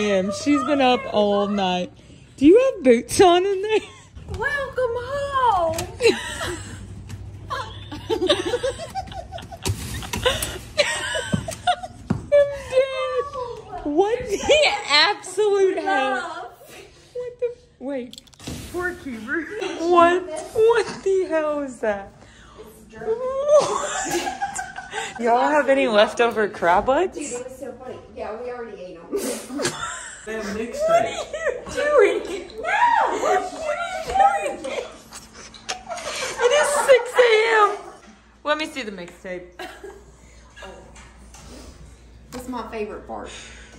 a.m. She's been up all night. Do you have boots on in there? Welcome home. I'm dead. What the absolute hell? What the? Wait. Poor Keever. What? What the hell is that? Y'all have any leftover crab legs? It was so funny. Yeah, we already ate them. They have you doing? No! What are you doing? It is 6 a.m. Let me see the mixtape. That's my favorite part.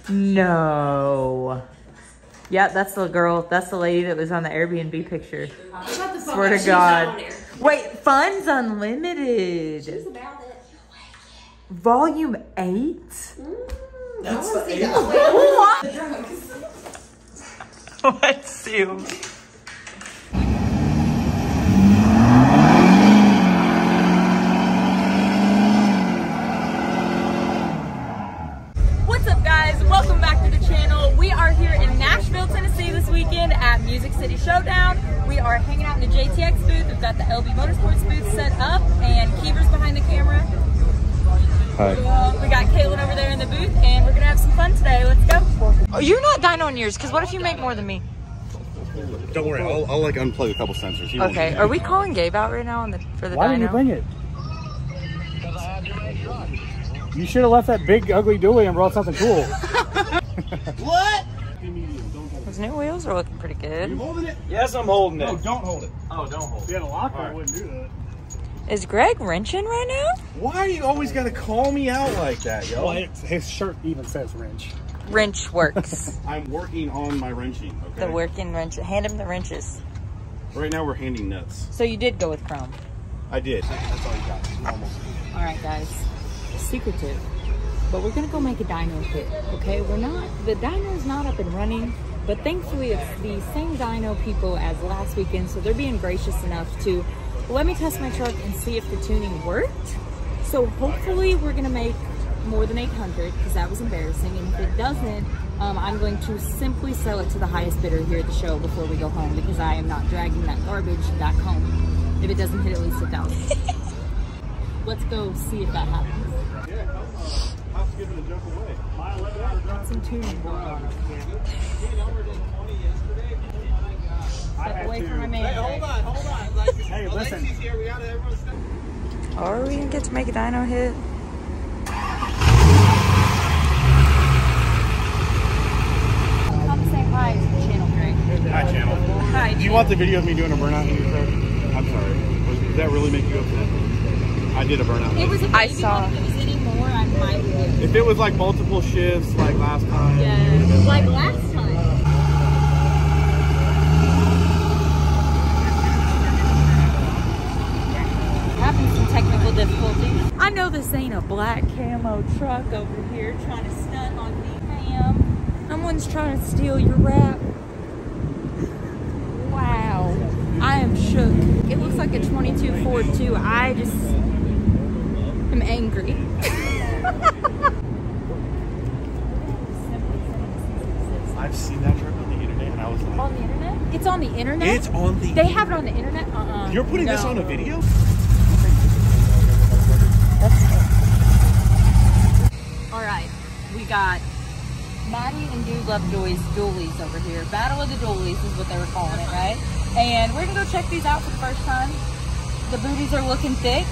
No. Yeah, that's the girl. That's the lady that was on the Airbnb picture. Swear to God. Wait, Fun's Unlimited. It's about it. Volume 8? Mm, That's the eight. What? The drugs. Let's see. What's up, guys? Welcome back to the channel. We are here in Nashville, Tennessee this weekend at Music City Showdown. We are hanging out in the JTX booth. We've got the LB Motorsports booth set up, and Keever's behind the camera. Hi. We got Caitlin over there in the booth, and we're gonna have some fun today. Let's go. Oh, you're not dyno on yours, because what if you make more than me? Don't worry, I'll, I'll like unplug a couple sensors. He won't Okay, are we calling Gabe out right now on the for the Why dyno? didn't you bring it? You should have left that big ugly dually and brought something cool. What? Those new wheels are looking pretty good. Are you holding it? Yes, I'm holding it. No, don't hold it. Oh, don't hold If it. you had a locker, I wouldn't do that. Is Greg wrenching right now? Why are you always gotta call me out like that, yo? Well, it's, his shirt even says wrench. Wrench works. I'm working on my wrenching, okay? the working wrench. Hand him the wrenches. Right now we're handing nuts. So you did go with chrome. I did. That's all you got. Normal. All right, guys. Secretive. But we're gonna go make a dyno kit. Okay, we're not. The dyno's not up and running. But thankfully, it's the same dyno people as last weekend, so they're being gracious enough to let me test my truck and see if the tuning worked. So hopefully, we're gonna make more than 800 because that was embarrassing. And if it doesn't, um, I'm going to simply sell it to the highest bidder here at the show before we go home because I am not dragging that garbage back home if it doesn't hit at least a thousand. Let's go see if that happens. How's giving a jump away? Got some tuning going on. Step away from my man. on, hold on. Like, Hey, listen. here. We gotta everyone step. Are we gonna get to make a dyno hit? Come say hi to channel, Greg. Hi, channel. Hi. Do you want the video of me doing a burnout in your truck? I'm sorry. Was, does that really make you upset? I did a burnout. It was a I baby saw. one. If it was any more, I might. If it was like multiple shifts, like last time, it would've Yeah. Like last time. Having some technical difficulties. I know this ain't a black camo truck over here trying to stunt on me, ma'am. Someone's trying to steal your wrap. Wow. I am shook. It looks like a 22 Ford too. I just am angry. I've seen that truck on the internet, and I was like, On the internet? It's on the internet? it's on the. They have it on the internet? Uh-uh. You're putting this on a video? All right, we got Maddie and Dude Love Joy's dualies over here. Battle of the Dualies is what they were calling it, right? And we're gonna go check these out for the first time. The booties are looking thick,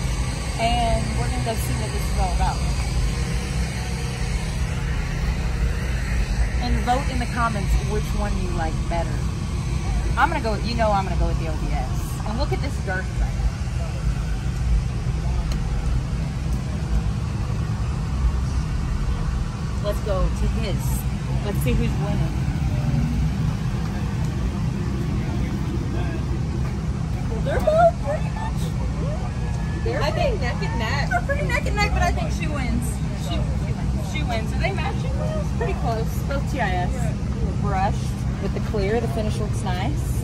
and we're gonna go see what this is all about. And vote in the comments which one you like better. I'm gonna go. You know, I'm gonna go with the OBS. And look at this girth right now. Let's go to his. Let's see who's winning. They're both pretty much. They're I think neck and neck. They're pretty neck and neck, but I think she wins. She, she wins. Are they matching? wheels? Pretty close. Both TIS. Brushed with the clear. The finish looks nice.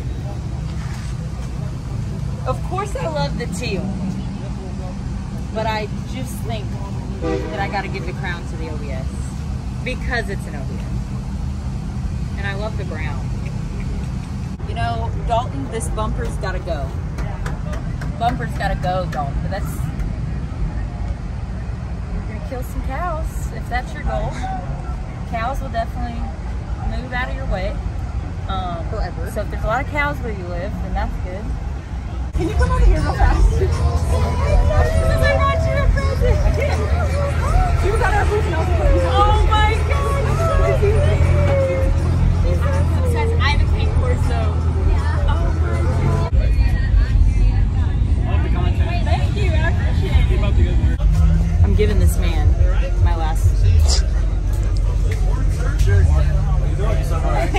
Of course, I love the teal, but I just think that I got to give the crown to the OBS because it's an OBS, and I love the brown. You know, Dalton, this bumper's got to go. Bumper's got to go, Dalton. But that's you're gonna kill some cows if that's your goal. Cows will definitely move out of your way. Um, Forever. So if there's a lot of cows where you live, then that's good. Can you come over here real fast? I got you a present. I did. You got our person else. Oh my god! It says I have a Cane Corso. Thank you, I appreciate it. I'm giving this man my last.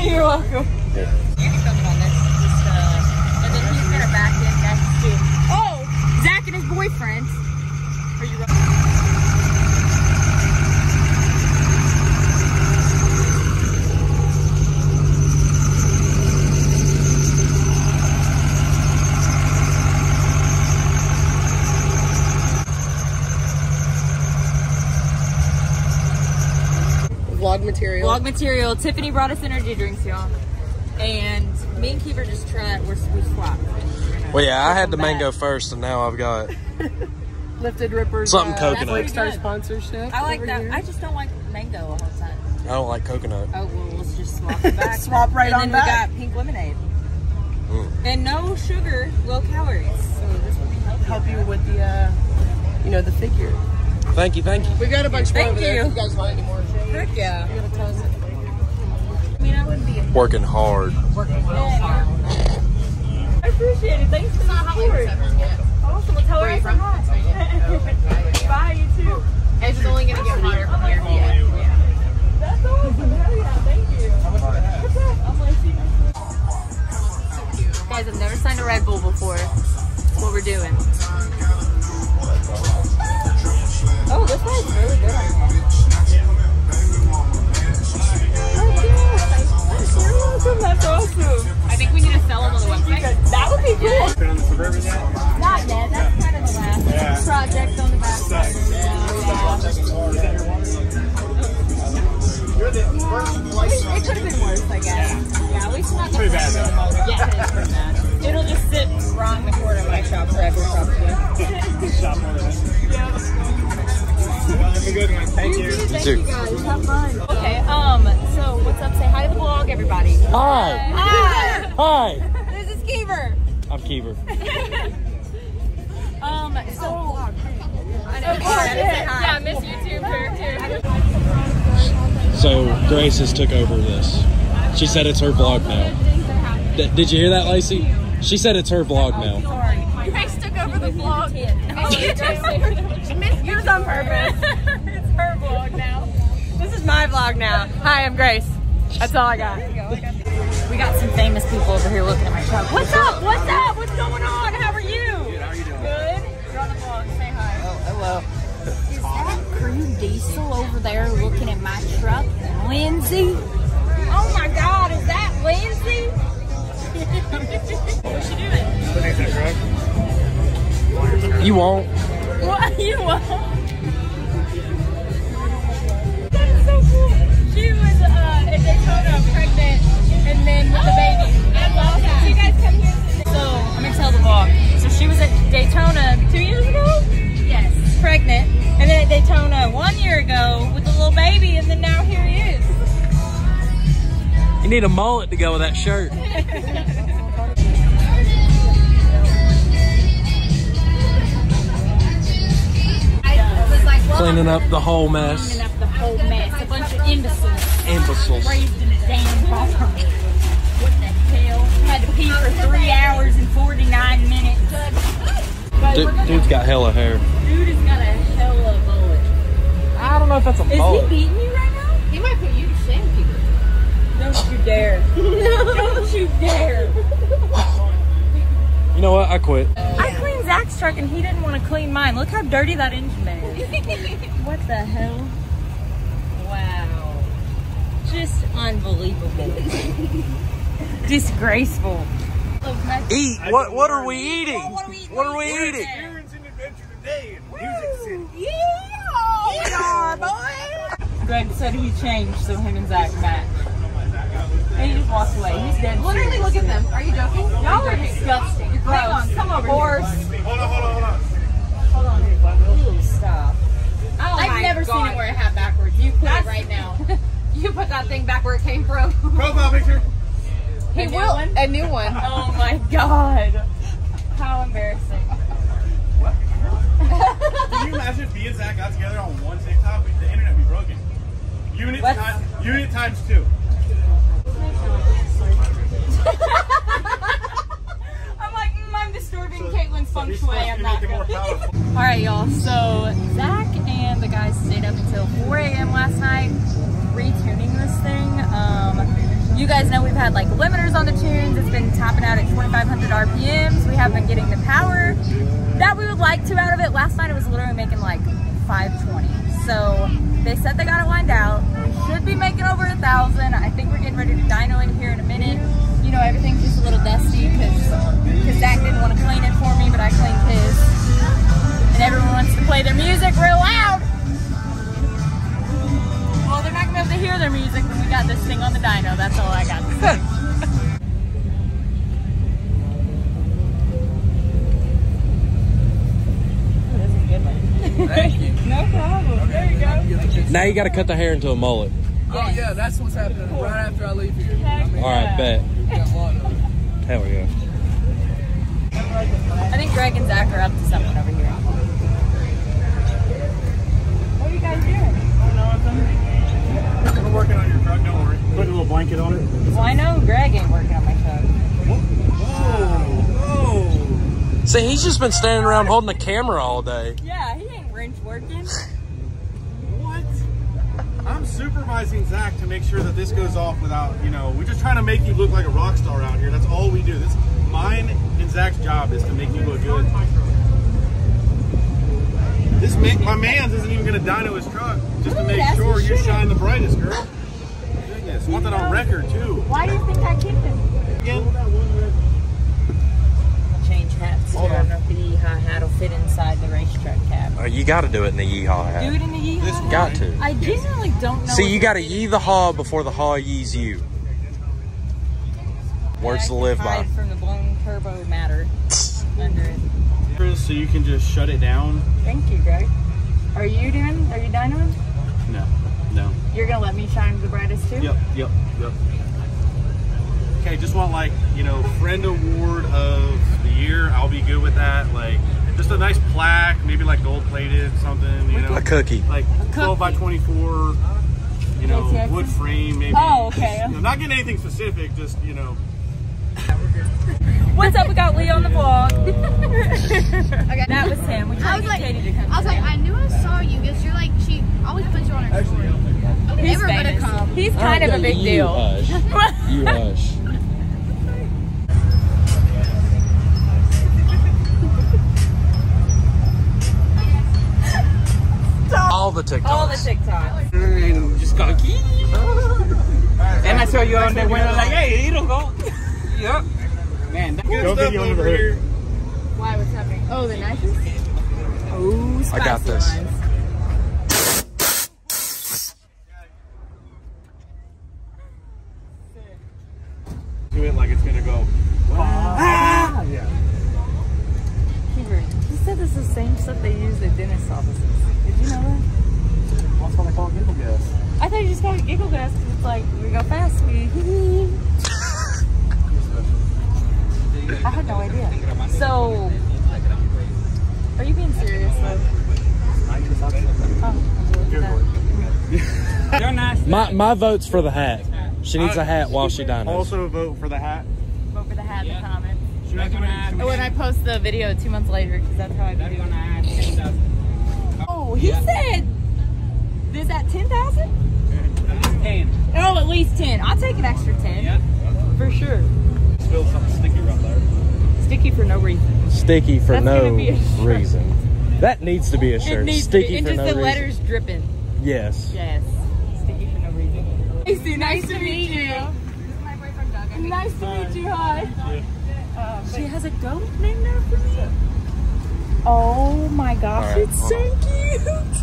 You're welcome. You can film it on this. Just, uh, and then he's gonna back in next to. Oh, Zach and his boyfriend. Are you? Vlog material. Vlog material. Tiffany brought us energy drinks, y'all. And me and Keever just tried, we're, we swapped. Well, yeah, I had the mango back. first, and now I've got Lifted Rippers. Something uh, coconut. Flake Star sponsorship. I like over that. here. I just don't like mango all the time. I don't like coconut. Oh, well, let's just swap it back. Swap right and on then back. we got pink lemonade. Mm. And no sugar, low calories. So this will be healthy. help you with the, uh, you know, the figure. Thank you, thank you. We got a bunch more Thank over there. If you guys want any more? Heck yeah. We got a ton. I mean, I wouldn't be Working hard. working real hard. I appreciate it. Thanks for the support. Awesome. Well, tell her I said hi. Bye, you too. It's only gonna get hotter from here. Yeah. That's awesome. Hell yeah. Thank you. I'm like, see. Guys, I've never signed a Red Bull before. That's what we're doing. Oh, this one's really good on top. You're welcome. That's awesome. I think we need to sell them on the website. That would be cool. Been on the Suburban yet? Not yet. That's kind of the last Yeah. project on the back. Is that your water? You're the worst It could have been worse, I guess. Yeah, at least not the Pretty bad, front though. Yeah, it is pretty bad. It'll just sit wrong in the corner of my shop forever, probably. shop over there. Well, have a good one. Thank you. You too. guys. Have fun. Okay, um, so what's up? Say hi to the vlog, everybody. Hi. Hi! Hi. this is Keever. I'm Keever. Um, so. I know. Yeah, Miss YouTube her too. So Grace has took over this. She said it's her vlog now. D- did you hear that, Lacey? She said it's her vlog now. Grace took over the vlog. She missed yours on purpose. it's her vlog now. This is my vlog now. Hi, I'm Grace. That's all I got. We got some famous people over here looking at my truck. What's up? What's up? What's going on? How are you? Good. How are you doing? Good. You're on the vlog. Say hi. Oh, hello. Is that crew diesel over there looking at my truck? Lindsay? Oh my God! Is that Lindsay? What's she doing? You won't. What you want? That is so cool. She was uh, in Daytona pregnant and then with the baby. That's awesome. So you guys come here. So I'm gonna tell the vlog. So she was at Daytona two years ago. Yes. Pregnant, and then at Daytona one year ago with the little baby, and then now here he is. You need a mullet to go with that shirt. Cleaning up the whole mess. Cleaning up the whole mess. A bunch of imbeciles. Imbeciles. raised in a damn barn. What the hell? Had to pee for three hours and 49 minutes. Du- dude's got hella hair. Dude has got a hella bullet. I don't know if that's a bullet. Is he beating you right now? He might put you to shame, Keever. Don't you dare. Don't you dare. You know what? I quit. I cleaned Zach's truck and he didn't want to clean mine. Look how dirty that engine is. what the hell? Wow. Just unbelievable. Disgraceful. Eat. What? What are we eating? What are we, eating? What are we eating? Experience and adventure today in Music City. Yeah! my boy. Greg said he changed, so him and Zach match. And he just walked away. He's dead. Literally, serious. look at them. Are you joking? Y'all are disgusting. You're Hang on, come over Horse. here. Hold on, hold on, hold on. Ew, stop. Oh I've my never God. seen him wear a hat backwards. You put it right now. you put that thing back where it came from. Profile picture. he A will. one? A new one. Oh my god. How embarrassing. What? Can you imagine if me and Zach got together on one TikTok? The internet would be broken. Unit, time, unit times two. I'm like, mm, I'm disturbing Caitlin's feng shui. supposed to I'm not making more gonna. powerful. All right, y'all. So Zach and the guys stayed up until 4 a.m. last night retuning this thing. Um, you guys know we've had like limiters on the tunes. It's been topping out at 2,500 RPMs. We have been getting the power that we would like to out of it. Last night it was literally making like 520. So they said they got it lined out. We should be making over a thousand. I think we're getting ready to dyno in here in a minute. You know, everything's just a little dusty because Zach didn't want to clean it for me, but I cleaned his. And everyone wants to play their music real loud. Well, they're not gonna be able to hear their music when we got this thing on the dyno. That's all I got to say. Oh, this is a good one. Thank you. No problem. There you go. Now you got to cut the hair into a mullet. Oh yeah, that's what's happening right after I leave here. I All right, bet. got a lot of it. Hell yeah. I think Greg and Zach are up to something over here. What are you guys doing? We're working on your truck, don't worry. Put a little blanket on it. Well, I know Greg ain't working on my truck. See, he's just been standing around holding the camera all day. Yeah, he ain't wrench working. I'm supervising Zach to make sure that this goes off without, you know, we're just trying to make you look like a rock star out here. That's all we do. This mine and Zach's job is to make you look good. This man, my man's isn't even gonna dyno his truck just to make sure you shine the brightest, girl. Goodness, want that on record too. Why do you think I kicked him? Again, Change hats. I don't know if the yeehaw hat will fit inside the racetrack cab. Uh, you got to do it in the yeehaw Do hat. it in the yeehaw. Got to. I genuinely don't know. See, you got to yee the haw before the haw yees you. Words to live by. From the blown turbo matter under it. so you can just shut it down. Thank you, Greg. Are you doing? Are you dynoing? No, no. You're gonna let me shine the brightest too? Yep, yep, yep. Okay, just want like, you know, friend award of the year. I'll be good with that. Like, just a nice plaque, maybe like gold plated, something, you know. A cookie. Like 12 by 24, you know, JTX? wood frame, maybe. Oh, okay. You know, not getting anything specific, just, you know. What's up? We got Lee on the vlog. that was him. We I tried was to like, get Katie to come. I was like. I knew I saw you because you're like, she always puts you on her story. He's Never famous. come. He's kind of a big you deal. Hush. you hush. All the TikToks. And just go. And I saw you on that window like, hey, you don't go. Yep. Man, that Good Go stuff video under over the here. Why? What's happening? Oh, the knife. Oh, I got this. ones. Do it like it's gonna go. Hubert, he said this is the same stuff they use at dentist offices. Did you know that? That's what they call it giggle gas. I thought you just called it giggle gas because it's like, we go fast, we I had no idea. So, are you being serious though? Oh, You're nice. My, my vote's for the hat. She needs a uh, hat while she dynos. Also vote for the hat. vote for the hat in the comments. We're add, Oh, when I post the video two months later, because that's how I they're do gonna add 10,000. Oh, he said this at 10,000? 10. Oh, at least 10. I'll take an extra 10. Yep. For sure. Spilled something sticky right there. Sticky for no reason. Sticky for That's no gonna be a shirt. reason. That needs to be a It shirt. needs Sticky to be, and for just no the reason. letters dripping. Yes. Yes. Sticky for no reason. Nice, nice to meet you. You. This is my boyfriend Doug. Nice to meet you. Hi. she has a goat named after me. Oh my gosh, right, it's so cute.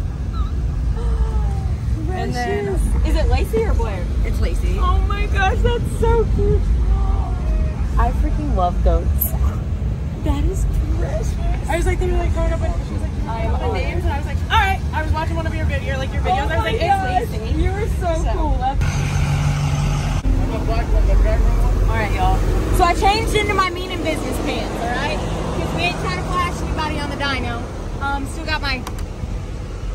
And then- Is it Lacey or Blair? It's Lacey. Oh my gosh, that's so cute. I freaking love goats. That is precious. I was like, were like growing up and she was like, I'm the honored. names, and I was like, all right. I was watching one of your videos, like your videos. I was like, it's Lacey. You were so, So- cool. All right, y'all. So I changed into my mean and business pants, all right? Because we ain't trying to flash anybody on the dyno. Um, still got my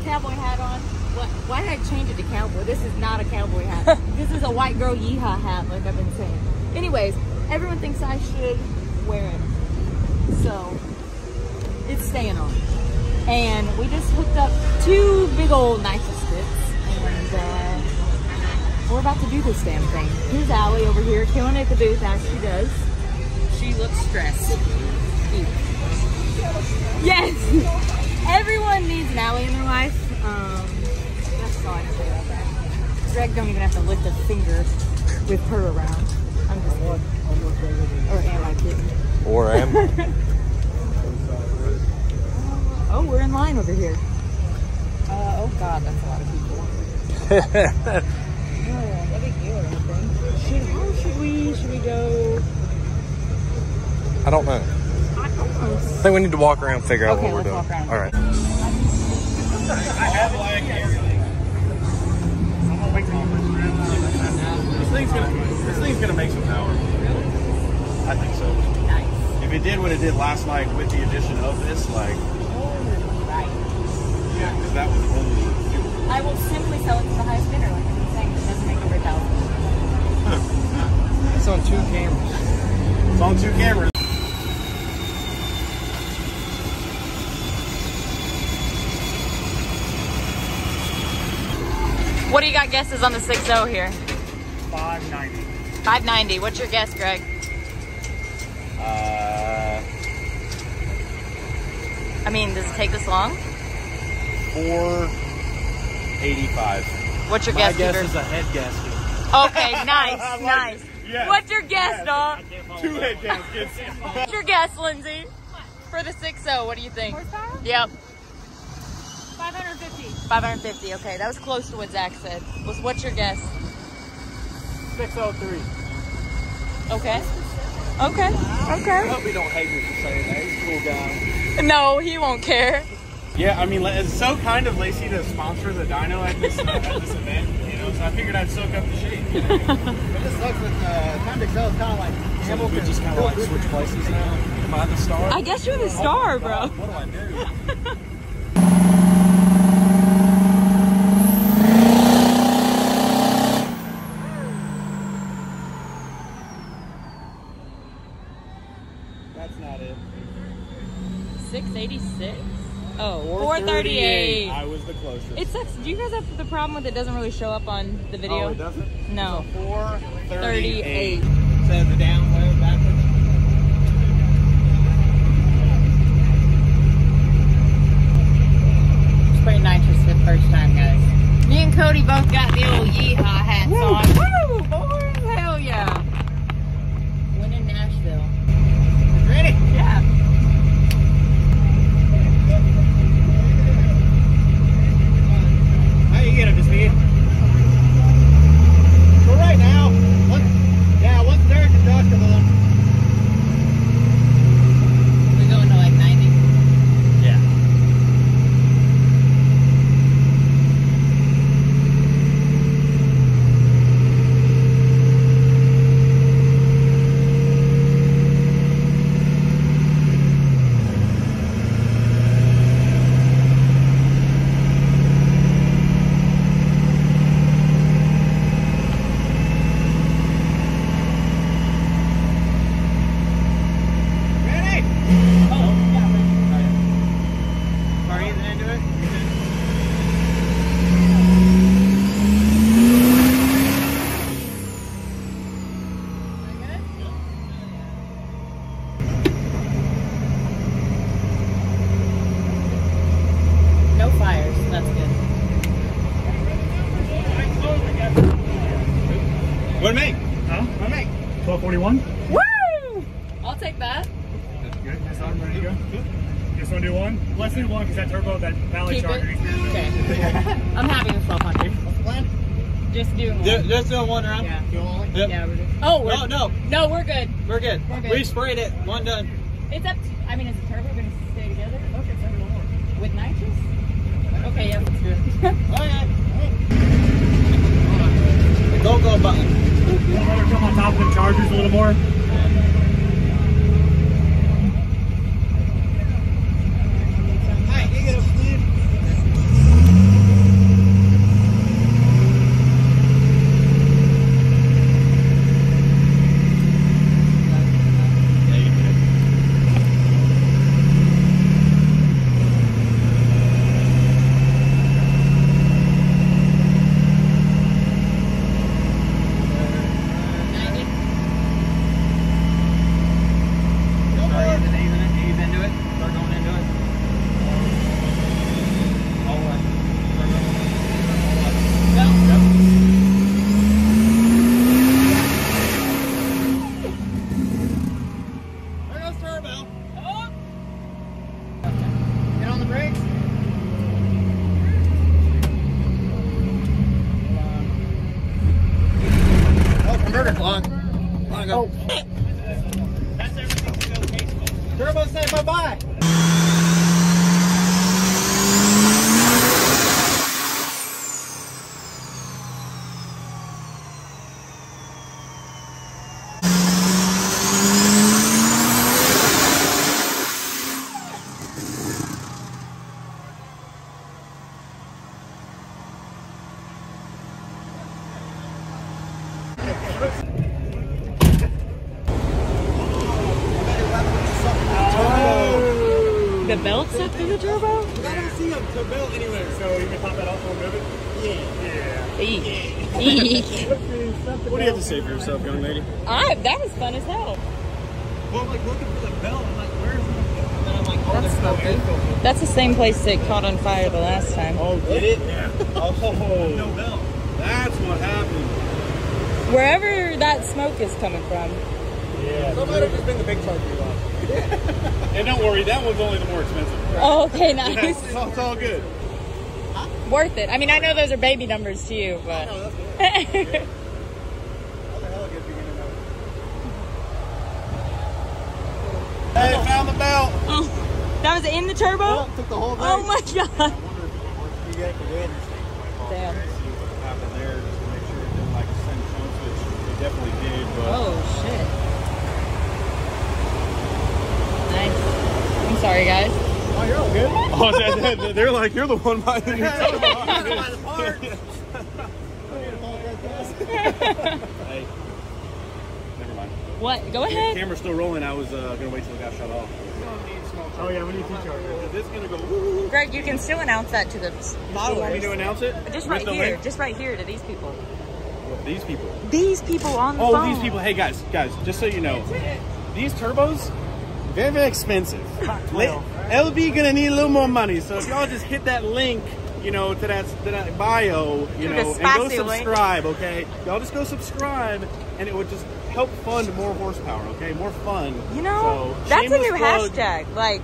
cowboy hat on. What? Why did I change it to cowboy? This is not a cowboy hat. this is a white girl yeehaw hat, like I've been saying. Anyways, everyone thinks I should wear it, so it's staying on. And we just hooked up two big old nitrous sticks, and uh, we're about to do this damn thing. Here's Allie over here killing it at the booth as she does. She looks stressed. Yes! Everyone needs an Allie in their life. Um, that's all I can say about that. Greg don't even have to lift a finger with her around. I'm just kidding. Or am I kidding? Or am. Oh, we're in line over here. Uh, oh God, that's a lot of people. Should, how should we, should we go? I don't know. I I think we need to walk around and figure out Okay, what we're let's doing. walk around. All right. This thing's gonna this thing's gonna make some power. Really? I think so. Nice. If it did what it did last night with the addition of this, like Right. yeah, because that was only fuel. I will simply sell it to the highest bidder, like I've been saying. It doesn't make over a thousand. It's on two cameras. It's on two cameras. What do you got guesses on the 6.0 here? 590. 590. What's your guess, Greg? Uh, I mean, does it take this long? 485. What's your guess, Peter? a head gasket. Okay, nice, like nice. Yes. What's your guess, Yes. dog? Two head gaskets. What's your guess, Lindsay? For the 6.0, what do you think? Horsepower? Yep, 550. 550. Okay, that was close to what Zach said. Was what's your guess? 603. Okay. Okay. Okay. I hope he don't hate me for saying that. He's a cool guy. No, he won't care. Yeah, I mean, it's so kind of Lacey to sponsor the dyno at this, uh, at this event, you know, so I figured I'd soak up the shade. But this sucks with uh, time to excel. It's kind of like So we just kind of like switch places now. Am I the star? I guess you're the star, bro. What do I do? That's not it. 686? Oh, 438. I was the closest. It sucks. Do you guys have the problem with it doesn't really show up on the oh, video? Oh, it doesn't? No. 438. 38. Said the down low backwards. Spraying nitrous for the first time, guys. Me and Cody both got the old yeehaw hats on. Woo! Boys, Chargers a little more. Start easing, easing it, ease into it. Start going into it. All the way. Start going. All the way. Yep. There goes turbo. Get on the brakes. Oh, converter clock. Wanna go? Turbo say bye bye. The belt's up to the turbo? So you can pop that off and move it? Eek. What do you have to say for yourself, young lady? I, that was fun as hell. Well, I'm like looking for the belt. I'm like, where's the And then I'm like, oh, That's there's no smoky. air filter. That's the same place that caught on fire the last time. Oh, did it? Yeah. Oh, No that's what happened. Wherever that smoke is coming from. Yeah. might have just been the big charger you lost. And don't worry, that one's only the more expensive. Oh, okay, Yeah, nice. it's, all, it's all good. Worth it. I mean, I know those are baby numbers to you, but. How the hell it gets beginning of Hey, found the belt. oh, that was in the turbo? Well, took the whole oh thing. Oh my god. I wonder if it works. You actually did. Damn. See what happened there, just to make sure it didn't like send chunks, which it definitely did. But Oh shit. Nice. I'm sorry, guys. Oh, you're all good. oh, that, that, they're like, you're the one buying the Buy the parts. Hey, never mind. What? Go ahead. Camera's still rolling. I was uh, gonna wait till it got shut off. Oh yeah, we need two chargers. This is gonna go. Woo, woo. Greg, you can still announce that to the s- You still want me to announce it? Just right here. late? Just right here to these people. What, these people. These people on the Oh, phone. these people. Hey guys, guys, just so you know, these turbos, very very expensive. La- LB gonna need a little more money, so if y'all just hit that link, you know, to that to that bio, you To know, and go spicy link. subscribe, okay? Y'all just go subscribe, and it would just help fund more horsepower, okay? More fun. You know, So, that's a new plug, hashtag. Like,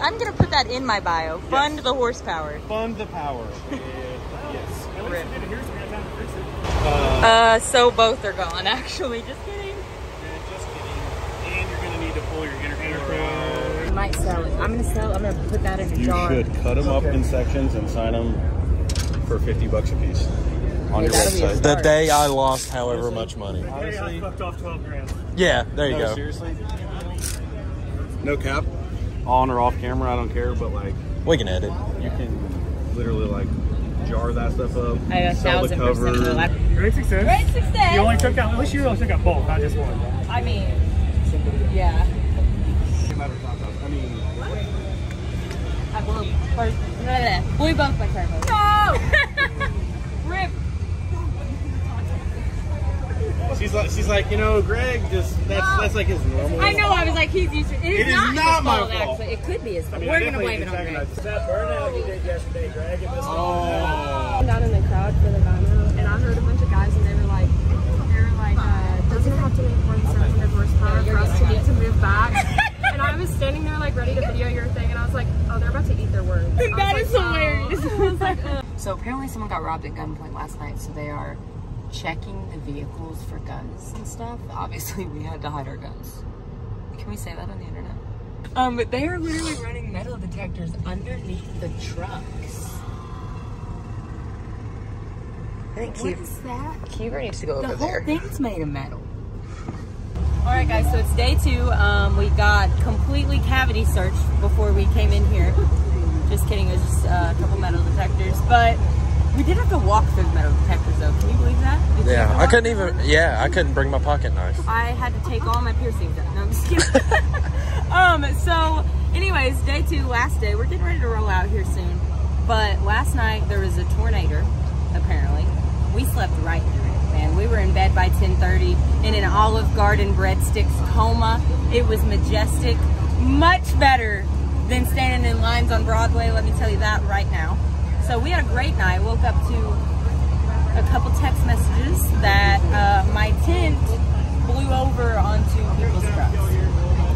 I'm gonna put that in my bio. Fund the horsepower. Fund the power. okay? yes. Rip. Here's we got time to fix it. Uh, so both are gone. Actually, just kidding. Yeah, just kidding. And you're gonna need to pull your intercooler out. I might sell it. I'm gonna sell. I'm gonna put that in a You jar. should cut them up in sections and sign them for 50 bucks a piece on your that'll website. The day I lost however much money. Hey, I Honestly, fucked off 12 grand. Yeah, there you no, go. seriously. No cap. On or off camera, I don't care, but like We can edit. you can literally like jar that stuff up, I a sell the thousand cover. percent Great success. Great success. You only took out, at least you only took out both, not just one. I mean, yeah. I mean, I blew first. Blew both my turbos. No. she's like, she's like, you know, Greg, just that's that's like his normal. I know. I was like, he's used to. It is, It is not, not his my fault, fault. Actually, it could be his fault. I mean, We're gonna definitely blame it on detected Greg. That burnout you did yesterday, Greg, it was Oh. down in the crowd for the dyno, and I heard a bunch of guys, and they were like, they were like, uh, doesn't it have to make more than 700 horsepower for us to need to move back? and I was standing there like ready to video your thing, and I was like, oh, they're about to eat their words. That is was That like, is oh. hilarious. Like, uh. So apparently someone got robbed at gunpoint last night, so they are checking the vehicles for guns and stuff. Obviously, we had to hide our guns. Can we say that on the internet? Um, but they are literally running metal detectors underneath the trucks. I think What is that? Cuber needs to go The over whole thing's made of metal. All right, guys. So it's day two. Um, we got completely cavity searched before we came in here. Just kidding. It was just uh, a couple metal detectors, but we did have to walk through the metal detectors, though. Can you believe that? Did Yeah, I couldn't even. Yeah, I couldn't bring my pocket knife. I had to take all my piercings out. No, I'm just kidding. um, so, anyways, day two, last day. We're getting ready to roll out here soon. But last night there was a tornado, apparently. We slept right through it, man. We were in bed by 10:30 in an Olive Garden breadsticks coma. It was majestic, much better than standing in lines on Broadway. Let me tell you that right now. So we had a great night. Woke up to a couple text messages that uh, my tent blew over onto people's trucks.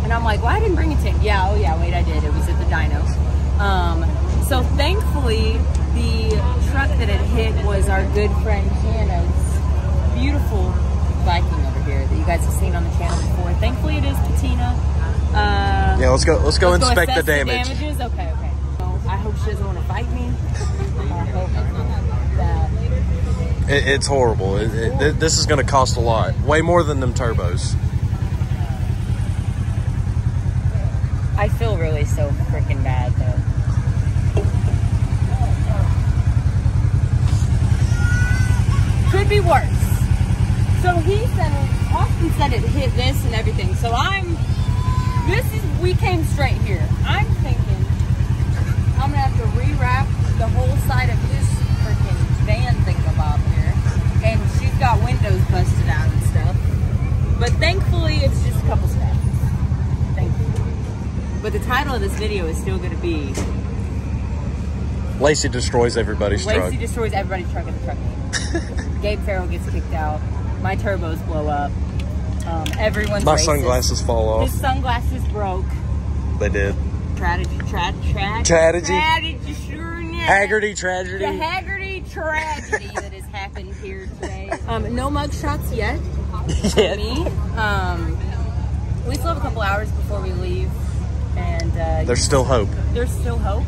And I'm like, well, I didn't bring a tent. Yeah, oh yeah, wait, I did. It was at the dyno. Um, so thankfully, the truck that it hit was our good friend Hannah's beautiful Viking over here that you guys have seen on the channel before. Thankfully, it is patina. Uh, Yeah, let's go. Let's go let's inspect the assess damage. damages. Okay, okay. So I hope she doesn't want to fight me. I hope that It, it's horrible. It, it, this is going to cost a lot. Way more than them turbos. I feel really so freaking bad though. Could be worse. So he said, Austin said it hit this and everything. So I'm, this is, we came straight here. I'm thinking I'm gonna have to rewrap the whole side of his freaking van thingamabob here. And she's got windows busted out and stuff. But thankfully it's just a couple steps. Thankfully. But the title of this video is still going to be Lacey destroys everybody's truck. Lacey destroys everybody's truck in the truck. Gabe Farrell gets kicked out. My turbos blow up. Um, everyone's My racist. sunglasses fall off. His sunglasses broke. They did. Tragedy, tra- tra- Tragedy. Tragedy, sure enough. Haggerty tragedy. The Haggerty tragedy that has happened here today. Um, no mug shots yet. for Yet. me. Um, we still have a couple hours before we leave, and uh, There's still hope. there's still hope.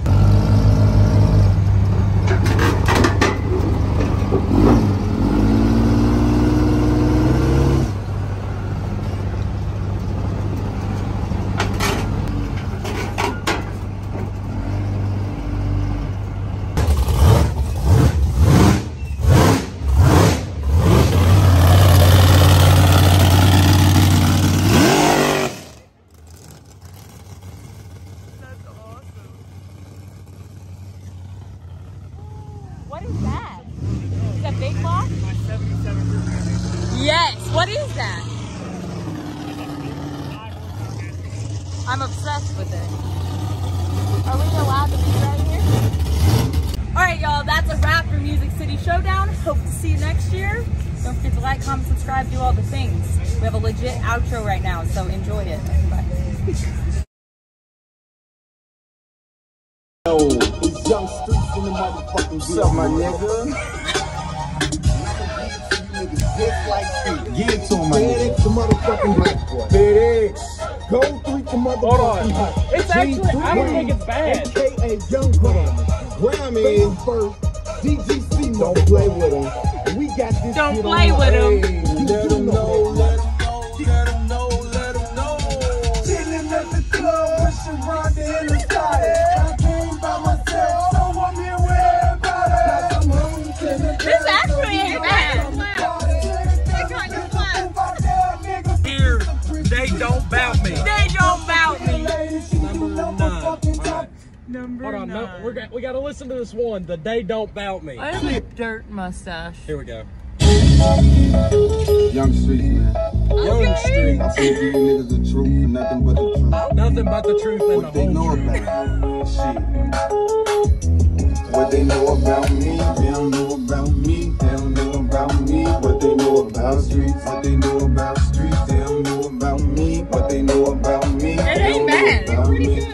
What's up, my nigga? Give it to him, my nigga. the motherfucking black boy. FedEx. Go three the motherfucking Hold on. hot. It's actually- I don't think it's bad. AKA Young Grammy. Grammy first. DGC, don't play with him. We got this Don't shit play on. with 'em. Hold on, no, we're got, we got to listen to this one. The day don't bout me. I have a dirt mustache. Here we go. Young streets, man. Young Street. I told you niggas the truth and nothing but the truth. Nothing but the truth and the What they whole know truth. about shit. What they know about me, they don't know about me. They don't know about me. What they know about streets, what they know about streets. They don't know about me. What they know about me. It ain't they don't know bad. It's about pretty me. good.